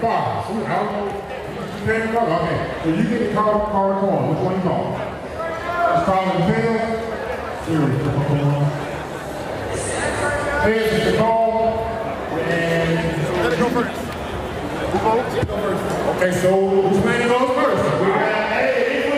five. So, I don't know. Okay. So you get the call, call the corner. Which one you call? Just call the tail. Serious. Heads is the call. And Let it go first. Who votes? okay, so which man goes first? We got Hey, it's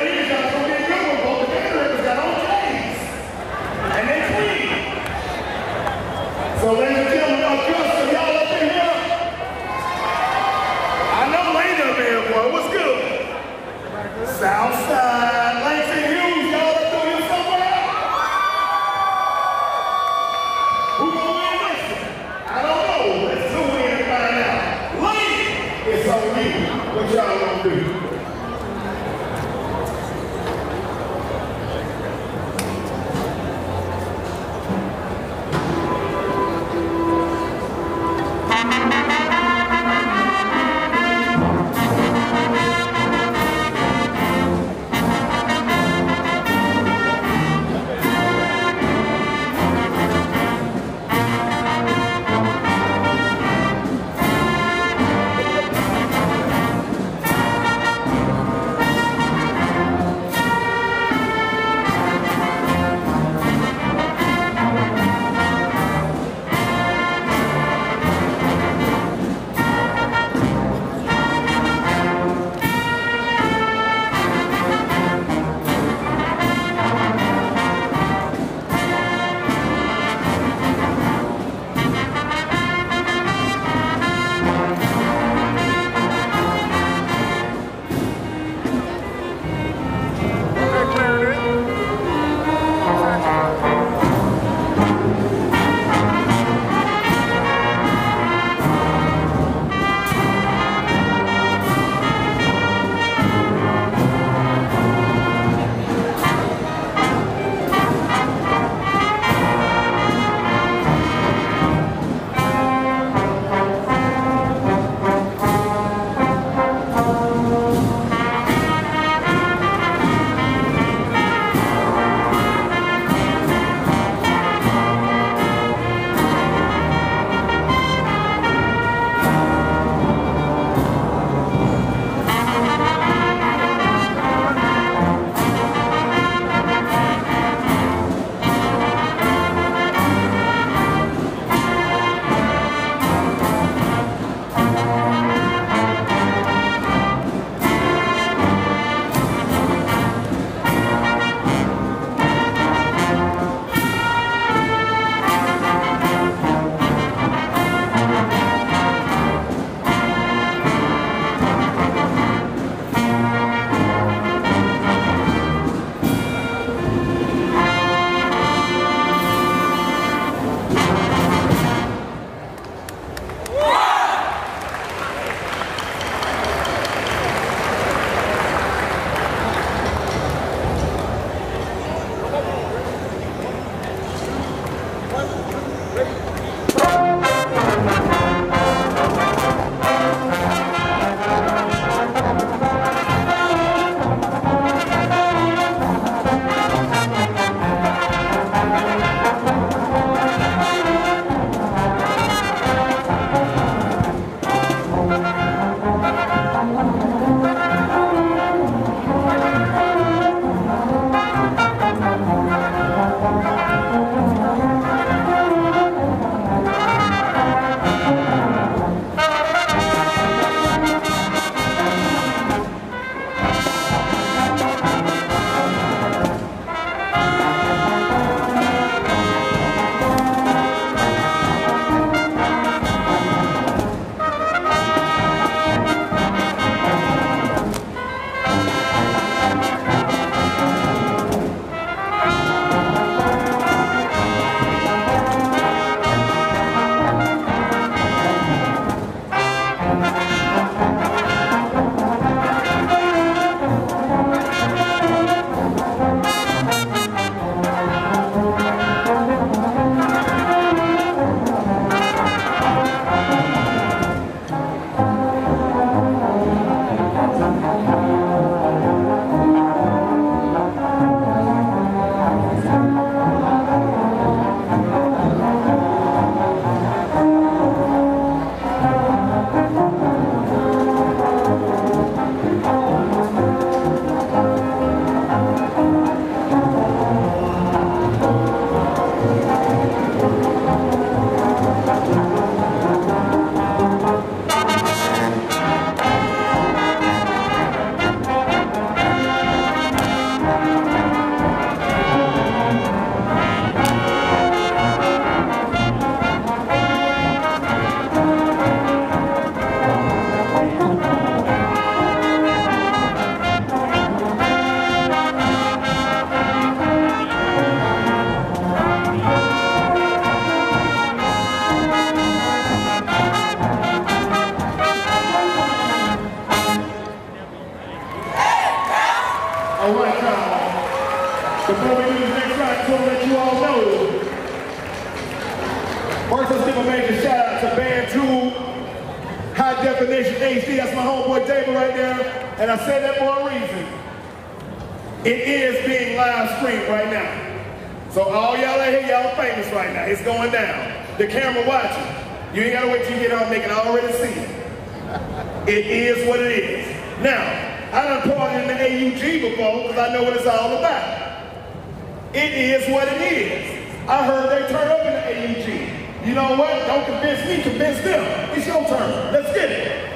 You know what? Don't convince me, convince them. It's your turn. Let's get it.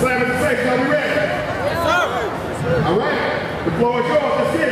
Slam in the face, are we ready? Yes, sir. All right, the floor is yours, Let's hit.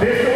Deixa